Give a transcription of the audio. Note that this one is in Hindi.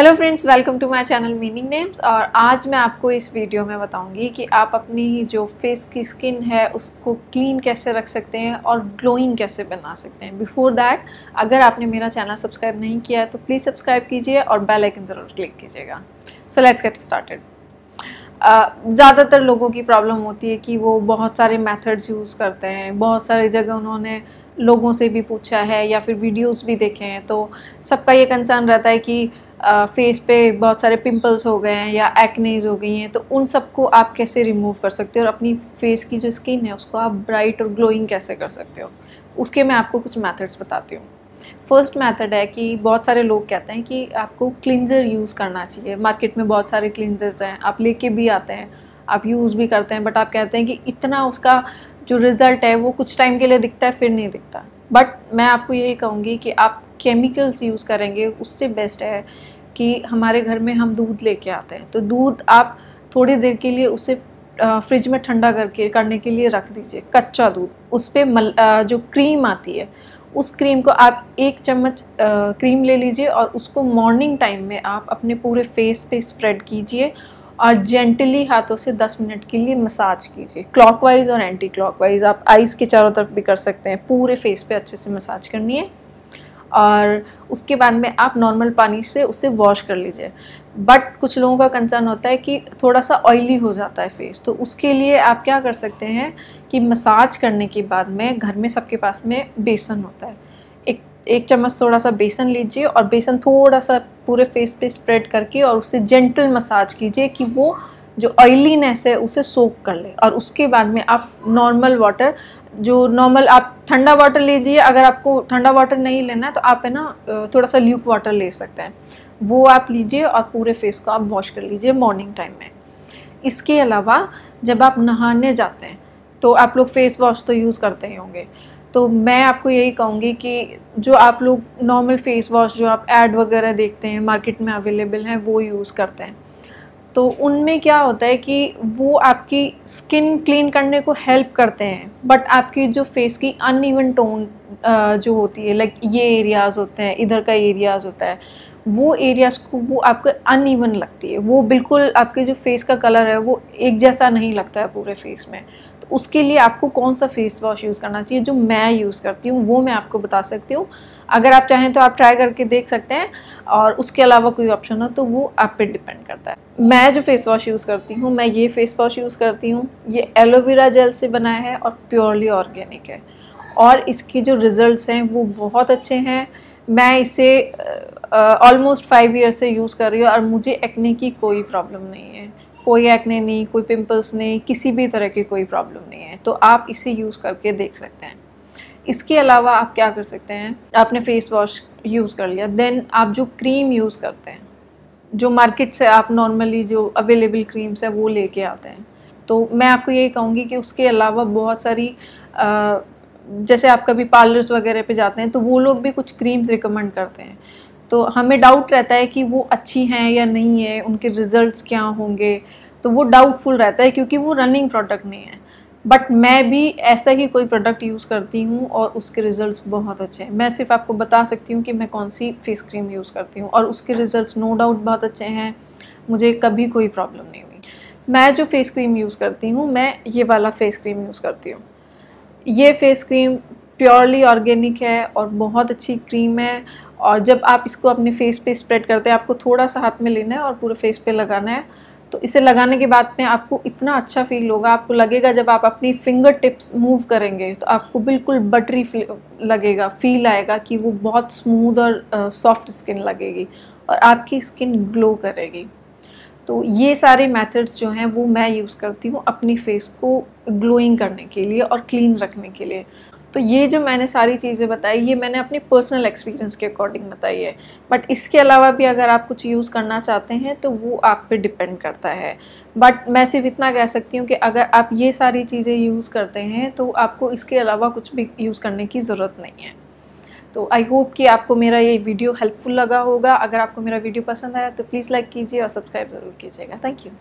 Hello friends welcome to my channel meaning names और आज मैं आपको इस वीडियो में बताऊँगी कि आप अपनी जो फेस की स्किन है, उसको क्लीन कैसे रख सकते हैं और ग्लोइंग कैसे बना सकते हैं। बिफोर दैट अगर आपने मेरा चैनल सब्सक्राइब नहीं किया है तो प्लीज़ सब्सक्राइब कीजिए और बेल आइकन ज़रूर क्लिक कीजिएगा। सो लेट्स गेट स्टार्टेड ज़्यादातर लोगों की प्रॉब्लम होती है कि वो बहुत सारे मेथड्स यूज़ करते हैं। बहुत सारी जगह उन्होंने लोगों से भी पूछा है या फिर वीडियोज़ भी देखे हैं तो सबका ये कंसर्न रहता है कि फेस पे बहुत सारे पिंपल्स हो गए हैं या एक्नेज हो गई हैं तो उन सबको आप कैसे रिमूव कर सकते हो? और अपनी फेस की जो स्किन है, उसको आप ब्राइट और ग्लोइंग कैसे कर सकते हो? उसके मैं आपको कुछ मेथड्स बताती हूँ। फ़र्स्ट मेथड है कि बहुत सारे लोग कहते हैं कि आपको क्लिनज़र यूज़ करना चाहिए। मार्केट में बहुत सारे क्लिनज़र्स हैं, आप लेके भी आते हैं, आप यूज़ भी करते हैं बट आप कहते हैं कि इतना उसका जो रिज़ल्ट है, वो कुछ टाइम के लिए दिखता है, फिर नहीं दिखता। बट मैं आपको यही कहूँगी कि आप केमिकल्स यूज़ करेंगे, उससे बेस्ट है कि हमारे घर में हम दूध लेके आते हैं। तो दूध आप थोड़ी देर के लिए उसे फ्रिज में ठंडा करके, करने के लिए रख दीजिए, कच्चा दूध। उस पर मल जो क्रीम आती है, उस क्रीम को आप एक चम्मच क्रीम ले लीजिए और उसको मॉर्निंग टाइम में आप अपने पूरे फेस पे स्प्रेड कीजिए और जेंटली हाथों से 10 मिनट के लिए मसाज कीजिए। क्लॉकवाइज और एंटी क्लॉकवाइज आप आइस के चारों तरफ़ भी कर सकते हैं। पूरे फेस पे अच्छे से मसाज करनी है। और उसके बाद में आप नॉर्मल पानी से उसे वॉश कर लीजिए। बट कुछ लोगों का कंसर्न होता है कि थोड़ा सा ऑयली हो जाता है फेस तो उसके लिए आप क्या कर सकते हैं कि मसाज करने के बाद में घर में सबके पास में बेसन होता है। एक एक चम्मच थोड़ा सा बेसन लीजिए और बेसन थोड़ा सा पूरे फेस पे स्प्रेड करके और उसे जेंटल मसाज कीजिए कि वो जो ऑयलीनेस है, उसे सोक कर ले। और उसके बाद में आप नॉर्मल वाटर जो नॉर्मल आप ठंडा वाटर लीजिए, अगर आपको ठंडा वाटर नहीं लेना है तो आप, है ना थोड़ा सा ल्यूक वाटर ले सकते हैं। वो आप लीजिए और पूरे फेस को आप वॉश कर लीजिए मॉर्निंग टाइम में। इसके अलावा, जब आप नहाने जाते हैं तो आप लोग फेस वॉश तो यूज़ करते ही होंगे। तो मैं आपको यही कहूँगी कि जो आप लोग नॉर्मल फेस वॉश जो आप ऐड वगैरह देखते हैं मार्केट में अवेलेबल हैं, वो यूज़ करते हैं। तो उनमें क्या होता है कि वो आपकी स्किन क्लीन करने को हेल्प करते हैं बट आपकी जो फेस की अनइवन टोन जो होती है लाइक ये एरियाज़ होते हैं, इधर का एरियाज़ होता है वो एरियाज़ को वो आपको अनइवन लगती है। वो बिल्कुल आपके जो फेस का कलर है, वो एक जैसा नहीं लगता है पूरे फेस में। तो उसके लिए आपको कौन सा फेस वॉश यूज़ करना चाहिए जो मैं यूज़ करती हूँ, वो मैं आपको बता सकती हूँ। अगर आप चाहें तो आप ट्राई करके देख सकते हैं और उसके अलावा कोई ऑप्शन हो तो वो आप पे डिपेंड करता है। मैं जो फेस वॉश यूज़ करती हूँ, मैं ये फेस वॉश यूज़ करती हूँ, ये एलोवेरा जेल से बनाया है और प्योरली ऑर्गेनिक है। और इसके जो रिज़ल्ट्स हैं वो बहुत अच्छे हैं। मैं इसे ऑलमोस्ट फाइव ईयर से यूज़ कर रही हूँ और मुझे एक्ने की कोई प्रॉब्लम नहीं है। कोई एक्ने नहीं, कोई पिंपल्स नहीं, किसी भी तरह की कोई प्रॉब्लम नहीं है। तो आप इसे यूज़ करके देख सकते हैं। इसके अलावा आप क्या कर सकते हैं? आपने फेस वॉश यूज़ कर लिया। देन आप जो क्रीम यूज़ करते हैं, जो मार्केट से आप नॉर्मली जो अवेलेबल क्रीम्स हैं, वो लेके आते हैं। तो मैं आपको यही कहूँगी कि उसके अलावा बहुत सारी जैसे आप कभी पार्लर्स वगैरह पे जाते हैं तो वो लोग भी कुछ क्रीम्स रिकमेंड करते हैं। तो हमें डाउट रहता है कि वो अच्छी हैं या नहीं है, उनके रिज़ल्ट्स क्या होंगे? तो वो डाउटफुल रहता है क्योंकि वो रनिंग प्रोडक्ट नहीं है। बट मैं भी ऐसा ही कोई प्रोडक्ट यूज़ करती हूँ और उसके रिज़ल्ट्स बहुत अच्छे हैं। मैं सिर्फ़ आपको बता सकती हूँ कि मैं कौन सी फेस क्रीम यूज़ करती हूँ और उसके रिज़ल्ट्स नो डाउट बहुत अच्छे हैं। मुझे कभी कोई प्रॉब्लम नहीं हुई। मैं जो फेस क्रीम यूज़ करती हूँ, मैं ये वाला फेस क्रीम यूज़ करती हूँ। ये फेस क्रीम प्योरली ऑर्गेनिक है और बहुत अच्छी क्रीम है और जब आप इसको अपने फेस पे स्प्रेड करते हैं, आपको थोड़ा सा हाथ में लेना है और पूरे फेस पे लगाना है तो इसे लगाने के बाद में आपको इतना अच्छा फील होगा, आपको लगेगा जब आप अपनी फिंगर टिप्स मूव करेंगे तो आपको बिल्कुल बटरी लगेगा फील आएगा कि वो बहुत स्मूथ और सॉफ्ट स्किन लगेगी और आपकी स्किन ग्लो करेगी। तो ये सारे मेथड्स जो हैं, वो मैं यूज़ करती हूँ अपनी फेस को ग्लोइंग करने के लिए और क्लीन रखने के लिए। तो ये जो मैंने सारी चीज़ें बताई, ये मैंने अपनी पर्सनल एक्सपीरियंस के अकॉर्डिंग बताई है। बट इसके अलावा भी अगर आप कुछ यूज़ करना चाहते हैं तो वो आप पे डिपेंड करता है। बट मैं सिर्फ़ इतना कह सकती हूँ कि अगर आप ये सारी चीज़ें यूज़ करते हैं तो आपको इसके अलावा कुछ भी यूज़ करने की ज़रूरत नहीं है। तो आई होप कि आपको मेरा ये वीडियो हेल्पफुल लगा होगा। अगर आपको मेरा वीडियो पसंद आया तो प्लीज़ लाइक कीजिए और सब्सक्राइब ज़रूर कीजिएगा। Thank you